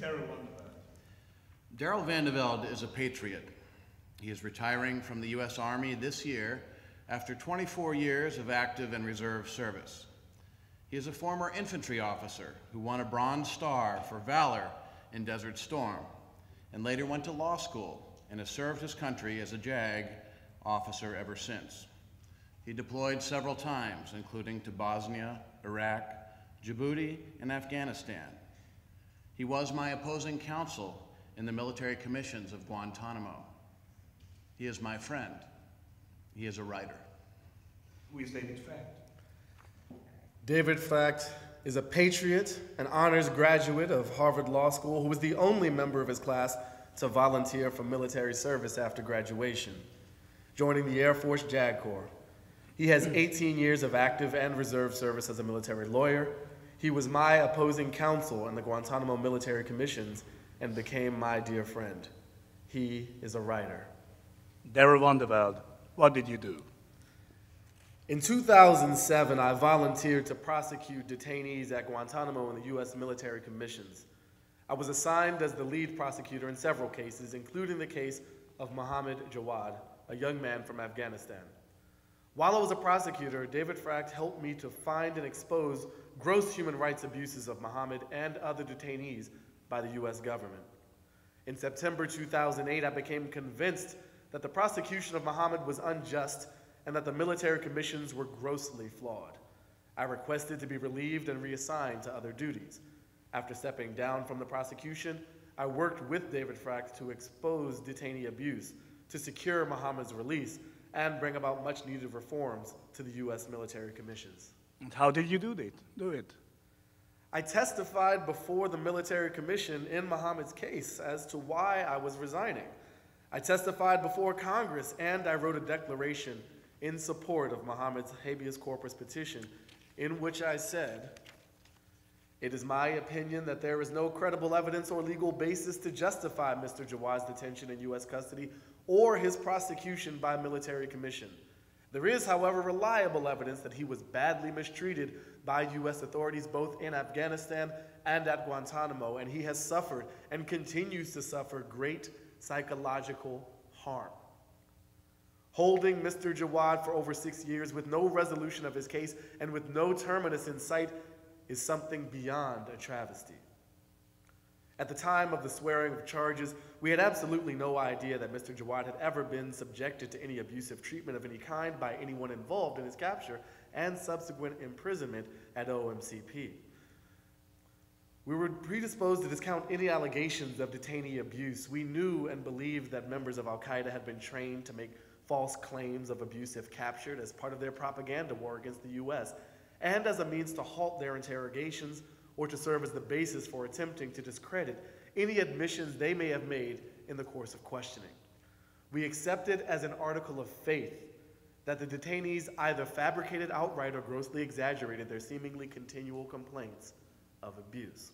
Darrel Vandeveld? Darrel Vandeveld is a patriot. He is retiring from the U.S. Army this year after 24 years of active and reserve service. He is a former infantry officer who won a Bronze Star for valor in Desert Storm and later went to law school and has served his country as a JAG officer ever since. He deployed several times, including to Bosnia, Iraq, Djibouti, and Afghanistan. He was my opposing counsel in the military commissions of Guantanamo. He is my friend. He is a writer. Who is David Frakt? David Frakt is a patriot, an honors graduate of Harvard Law School, who was the only member of his class to volunteer for military service after graduation, joining the Air Force JAG Corps. He has 18 years of active and reserve service as a military lawyer. He was my opposing counsel in the Guantanamo military commissions and became my dear friend. He is a writer. Darrel Vandeveld, what did you do? In 2007, I volunteered to prosecute detainees at Guantanamo in the U.S. military commissions. I was assigned as the lead prosecutor in several cases, including the case of Mohammed Jawad, a young man from Afghanistan. While I was a prosecutor, David Frakt helped me to find and expose gross human rights abuses of Mohammed and other detainees by the U.S. government. In September 2008, I became convinced that the prosecution of Mohammed was unjust and that the military commissions were grossly flawed. I requested to be relieved and reassigned to other duties. After stepping down from the prosecution, I worked with David Frakt to expose detainee abuse, to secure Mohammed's release, and bring about much needed reforms to the U.S. military commissions. And how did you do it? Do it? I testified before the military commission in Mohammed's case as to why I was resigning. I testified before Congress and I wrote a declaration in support of Mohammed's habeas corpus petition, in which I said, It is my opinion that there is no credible evidence or legal basis to justify Mr. Jawad's detention in U.S. custody or his prosecution by military commission. There is, however, reliable evidence that he was badly mistreated by U.S. authorities both in Afghanistan and at Guantanamo, and he has suffered and continues to suffer great psychological harm holding Mr. Jawad for over six years with no resolution of his case and with no terminus in sight is something beyond a travesty. At the time of the swearing of charges, we had absolutely no idea that Mr. Jawad had ever been subjected to any abusive treatment of any kind by anyone involved in his capture and subsequent imprisonment at OMCP. We were predisposed to discount any allegations of detainee abuse. We knew and believed that members of Al Qaeda had been trained to make false claims of abuse if captured as part of their propaganda war against the U.S., and as a means to halt their interrogations or to serve as the basis for attempting to discredit any admissions they may have made in the course of questioning. We accepted as an article of faith that the detainees either fabricated outright or grossly exaggerated their seemingly continual complaints of abuse.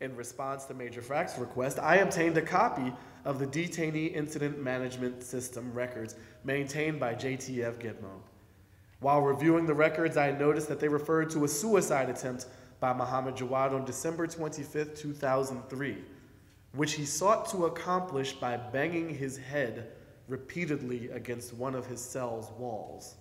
In response to Major Frakt's request, I obtained a copy of the Detainee Incident Management System records maintained by JTF Gitmo. While reviewing the records, I noticed that they referred to a suicide attempt by Mohammed Jawad on December 25, 2003, which he sought to accomplish by banging his head repeatedly against one of his cell's walls.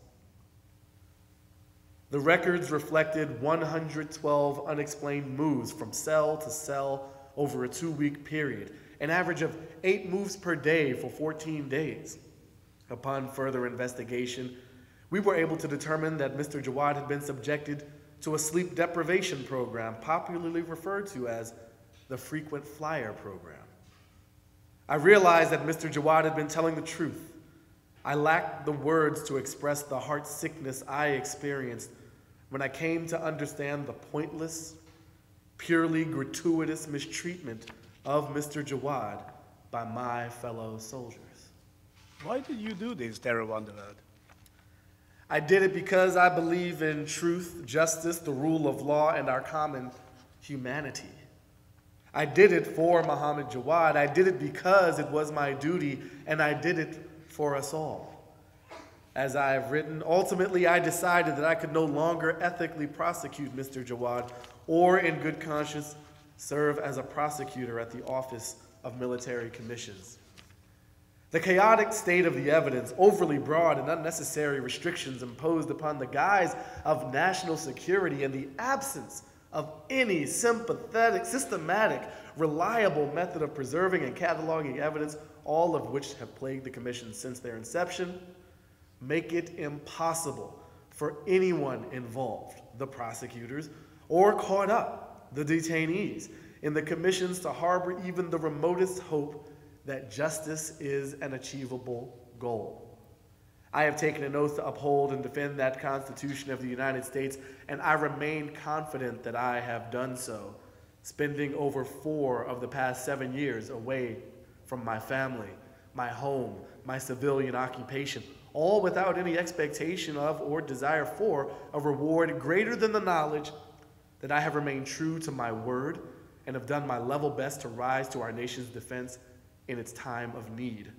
The records reflected 112 unexplained moves from cell to cell over a two week period, an average of eight moves per day for 14 days. Upon further investigation, we were able to determine that Mr. Jawad had been subjected to a sleep deprivation program popularly referred to as the frequent flyer program. I realized that Mr. Jawad had been telling the truth. I lacked the words to express the heart sickness I experienced when I came to understand the pointless, purely gratuitous mistreatment of Mr. Jawad by my fellow soldiers. Why did you do this, Darrel Vandeveld? I did it because I believe in truth, justice, the rule of law, and our common humanity. I did it for Muhammad Jawad. I did it because it was my duty, and I did it for us all. As I have written, ultimately I decided that I could no longer ethically prosecute Mr. Jawad or, in good conscience, serve as a prosecutor at the Office of Military Commissions. The chaotic state of the evidence, overly broad and unnecessary restrictions imposed upon the guise of national security, and the absence of any sympathetic, systematic, reliable method of preserving and cataloging evidence, all of which have plagued the Commission since their inception, make it impossible for anyone involved, the prosecutors, or caught up, the detainees, in the commissions to harbor even the remotest hope that justice is an achievable goal. I have taken an oath to uphold and defend that Constitution of the United States, and I remain confident that I have done so, spending over four of the past seven years away from my family, my home, my civilian occupation, all without any expectation of or desire for a reward greater than the knowledge that I have remained true to my word and have done my level best to rise to our nation's defense in its time of need.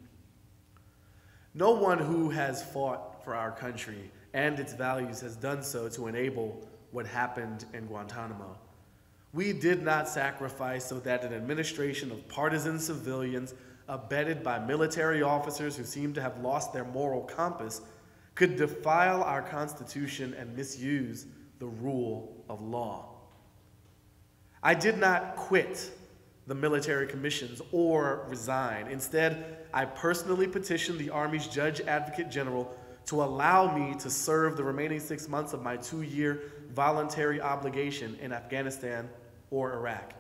No one who has fought for our country and its values has done so to enable what happened in Guantanamo. We did not sacrifice so that an administration of partisan civilians, abetted by military officers who seem to have lost their moral compass, could defile our Constitution and misuse the rule of law. I did not quit the military commissions or resign. Instead, I personally petitioned the Army's Judge Advocate General to allow me to serve the remaining six months of my two year voluntary obligation in Afghanistan or Iraq.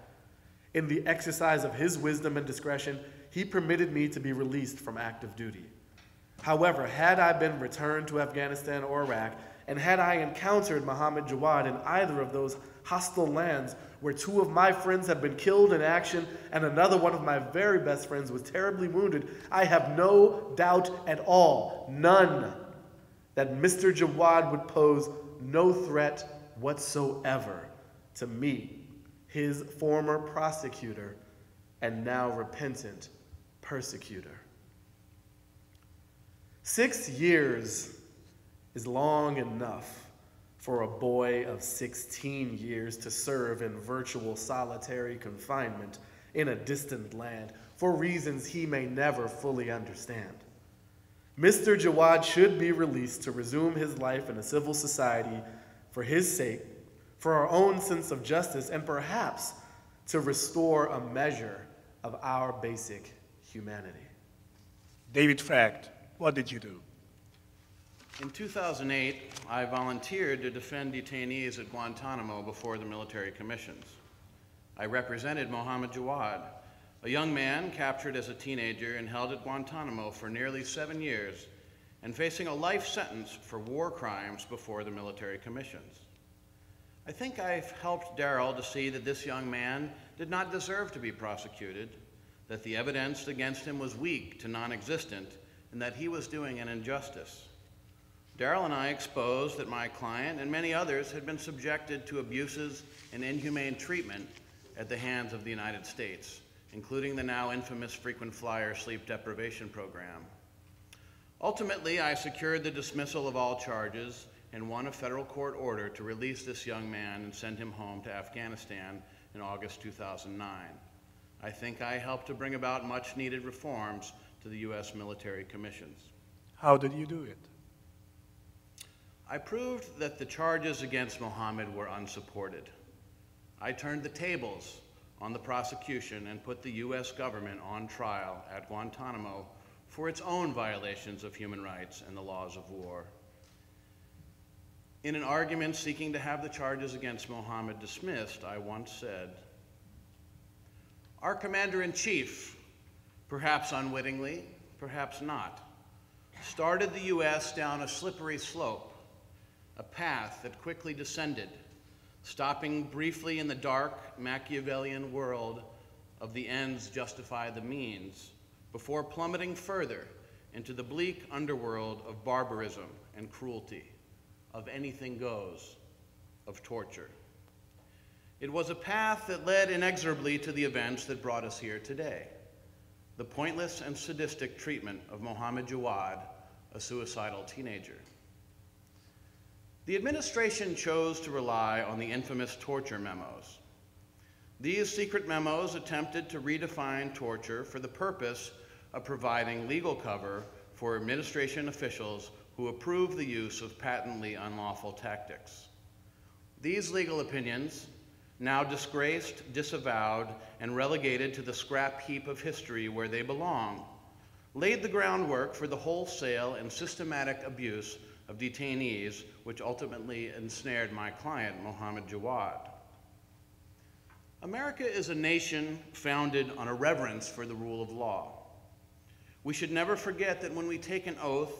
In the exercise of his wisdom and discretion, he permitted me to be released from active duty. However, had I been returned to Afghanistan or Iraq, and had I encountered Muhammad Jawad in either of those hostile lands where two of my friends have been killed in action and another one of my very best friends was terribly wounded, I have no doubt at all, none, that Mr. Jawad would pose no threat whatsoever to me, his former prosecutor and now repentant persecutor. Six years is long enough for a boy of 16 years to serve in virtual solitary confinement in a distant land for reasons he may never fully understand. Mr. Jawad should be released to resume his life in a civil society for his sake, for our own sense of justice, and perhaps to restore a measure of our basic humanity. David Frakt, what did you do? In 2008, I volunteered to defend detainees at Guantanamo before the military commissions. I represented Mohammed Jawad, a young man captured as a teenager and held at Guantanamo for nearly seven years and facing a life sentence for war crimes before the military commissions. I think I've helped Darrel to see that this young man did not deserve to be prosecuted, that the evidence against him was weak to non existent, and that he was doing an injustice. Darrel and I exposed that my client and many others had been subjected to abuses and inhumane treatment at the hands of the United States, including the now infamous frequent flyer sleep deprivation program. Ultimately, I secured the dismissal of all charges and won a federal court order to release this young man and send him home to Afghanistan in August 2009. I think I helped to bring about much needed reforms to the U.S. military commissions. How did you do it? I proved that the charges against Mohammed were unsupported. I turned the tables on the prosecution and put the U.S. government on trial at Guantanamo for its own violations of human rights and the laws of war. In an argument seeking to have the charges against Mohammed dismissed, I once said, Our commander in chief, perhaps unwittingly, perhaps not, started the U.S. down a slippery slope a path that quickly descended, stopping briefly in the dark Machiavellian world of the ends justify the means, before plummeting further into the bleak underworld of barbarism and cruelty, of anything goes, of torture. It was a path that led inexorably to the events that brought us here today the pointless and sadistic treatment of Mohammed Jawad, a suicidal teenager. The administration chose to rely on the infamous torture memos. These secret memos attempted to redefine torture for the purpose of providing legal cover for administration officials who approve the use of patently unlawful tactics. These legal opinions, now disgraced, disavowed, and relegated to the scrap heap of history where they belong, laid the groundwork for the wholesale and systematic abuse of detainees, which ultimately ensnared my client, Mohammed Jawad. America is a nation founded on a reverence for the rule of law. We should never forget that when we take an oath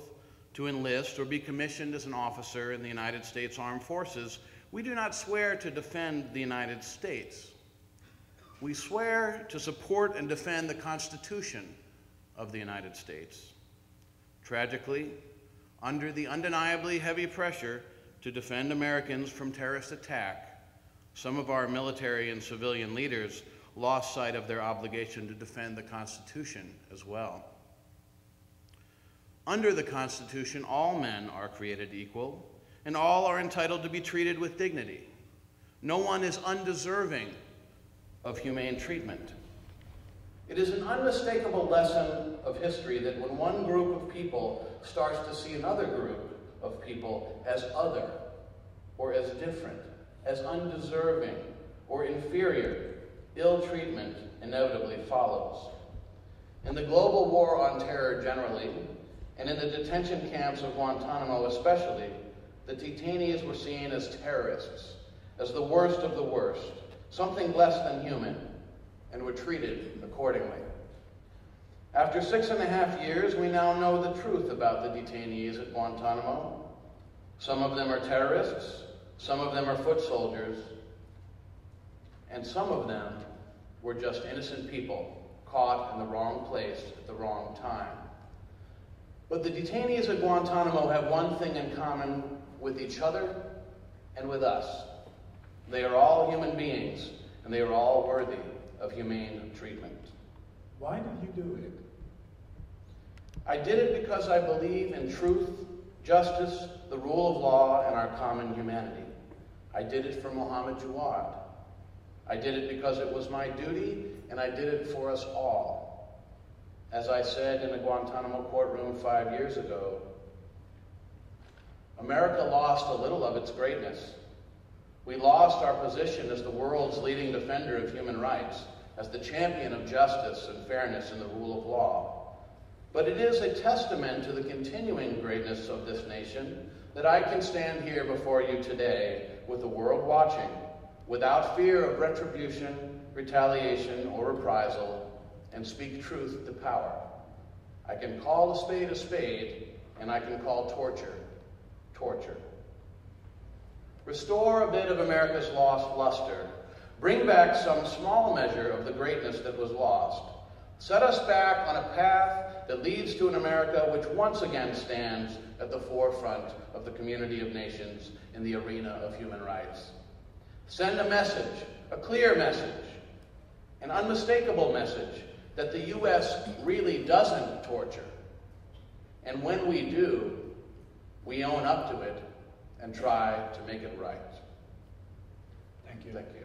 to enlist or be commissioned as an officer in the United States Armed Forces, we do not swear to defend the United States. We swear to support and defend the Constitution of the United States. Tragically, under the undeniably heavy pressure to defend Americans from terrorist attack, some of our military and civilian leaders lost sight of their obligation to defend the Constitution as well. Under the Constitution, all men are created equal, and all are entitled to be treated with dignity. No one is undeserving of humane treatment. It is an unmistakable lesson of history that when one group of people starts to see another group of people as other or as different, as undeserving or inferior, ill treatment inevitably follows. In the global war on terror generally, and in the detention camps of Guantanamo especially, the detainees were seen as terrorists, as the worst of the worst, something less than human, and were treated accordingly. After six and a half years, we now know the truth about the detainees at Guantanamo. Some of them are terrorists, some of them are foot soldiers, and some of them were just innocent people caught in the wrong place at the wrong time. But the detainees at Guantanamo have one thing in common with each other and with us. They are all human beings, and they are all worthy of humane treatment. Why did you do it? I did it because I believe in truth, justice, the rule of law, and our common humanity. I did it for Mohammed Jawad. I did it because it was my duty, and I did it for us all. As I said in the Guantanamo courtroom five years ago, America lost a little of its greatness. We lost our position as the world's leading defender of human rights, as the champion of justice and fairness and the rule of law. But it is a testament to the continuing greatness of this nation that I can stand here before you today with the world watching, without fear of retribution, retaliation, or reprisal, and speak truth to power. I can call a spade a spade, and I can call torture, torture. Restore a bit of America's lost luster. Bring back some small measure of the greatness that was lost. Set us back on a path that leads to an America which once again stands at the forefront of the community of nations in the arena of human rights. Send a message, a clear message, an unmistakable message that the U.S. really doesn't torture. And when we do, we own up to it and try to make it right. Thank you. Thank you.